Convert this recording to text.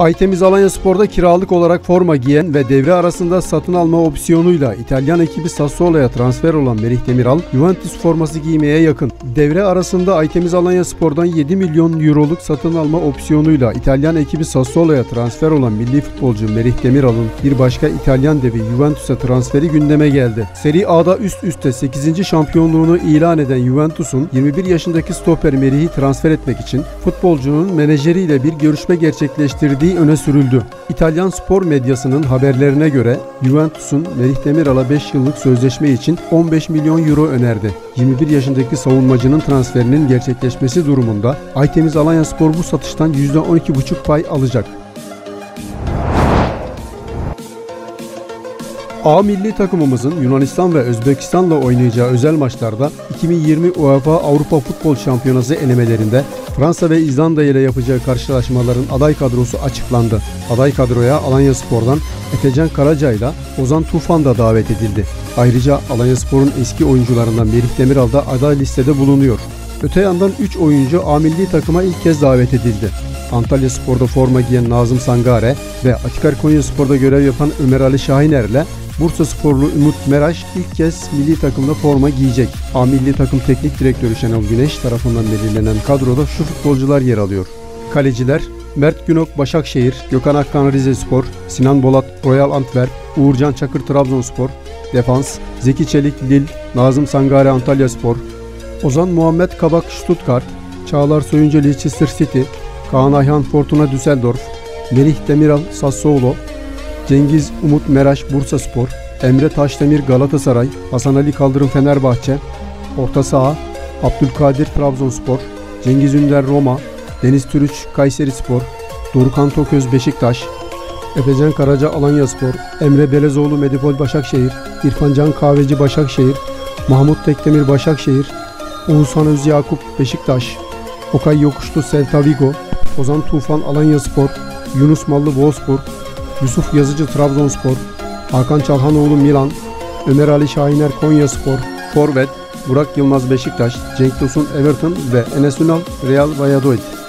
Aytemiz Alanya Spor'da kiralık olarak forma giyen ve devre arasında satın alma opsiyonuyla İtalyan ekibi Sassuolo'ya transfer olan Merih Demiral, Juventus forması giymeye yakın. Devre arasında Aytemiz Alanya Spor'dan 7 milyon euroluk satın alma opsiyonuyla İtalyan ekibi Sassuolo'ya transfer olan milli futbolcu Merih Demiral'ın bir başka İtalyan devi Juventus'a transferi gündeme geldi. Seri A'da üst üste 8. şampiyonluğunu ilan eden Juventus'un 21 yaşındaki stoper Merih'i transfer etmek için futbolcunun menajeriyle bir görüşme gerçekleştirdiği ettiği öne sürüldü. İtalyan spor medyasının haberlerine göre Juventus'un Merih Demiral'a 5 yıllık sözleşme için 15 milyon euro önerdi. 21 yaşındaki savunmacının transferinin gerçekleşmesi durumunda Aytemiz Alanya Spor bu satıştan %12,5 pay alacak. A milli takımımızın Yunanistan ve Özbekistan'la oynayacağı özel maçlarda 2020 UEFA Avrupa Futbol Şampiyonası elemelerinde Fransa ve İzlanda ile yapacağı karşılaşmaların aday kadrosu açıklandı. Aday kadroya Alanya Spor'dan Efecan Karaca ile Ozan Tufan da davet edildi. Ayrıca Alanya Spor'un eski oyuncularından Merih Demiral da aday listede bulunuyor. Öte yandan 3 oyuncu A milli takıma ilk kez davet edildi. Antalya Spor'da forma giyen Nazım Sangare ve Atikar Konya Spor'da görev yapan Ömer Ali Şahiner ile Bursa sporlu Umut Meraş ilk kez milli takımda forma giyecek. A milli takım teknik direktörü Şenol Güneş tarafından belirlenen kadroda şu futbolcular yer alıyor. Kaleciler Mert Günok Başakşehir, Gökhan Akkan Rize Spor, Sinan Bolat Royal Antwerp, Uğurcan Çakır Trabzonspor, Defans Zeki Çelik Lil, Nazım Sangare Antalya Spor, Ozan Muhammed Kabak Stuttgart, Çağlar Soyuncu Leicester City, Kaan Ayhan Fortuna Düsseldorf, Melih Demiral Sassuolo, Cengiz Umut Meraş Bursa Spor, Emre Taşdemir Galatasaray, Hasan Ali Kaldırım Fenerbahçe, Orta Saha, Abdülkadir Trabzonspor, Cengiz Ünder Roma, Deniz Türüç Kayseri Spor, Dorukhan Toköz Beşiktaş, Efecan Karaca Alanya Spor, Emre Belezoğlu Medipol Başakşehir, İrfan Can Kahveci Başakşehir, Mahmut Tekdemir Başakşehir, Oğuzhan Öz Yakup Beşiktaş, Okay Yokuşlu Celta Vigo, Ozan Tufan Alanya Spor, Yunus Mallı Wolfsburg, Yusuf Yazıcı Trabzonspor, Hakan Çalhanoğlu Milan, Ömer Ali Şahiner Konya Spor, Forvet, Burak Yılmaz Beşiktaş, Cenk Tosun Everton ve Enes Ünal Real Valladolid.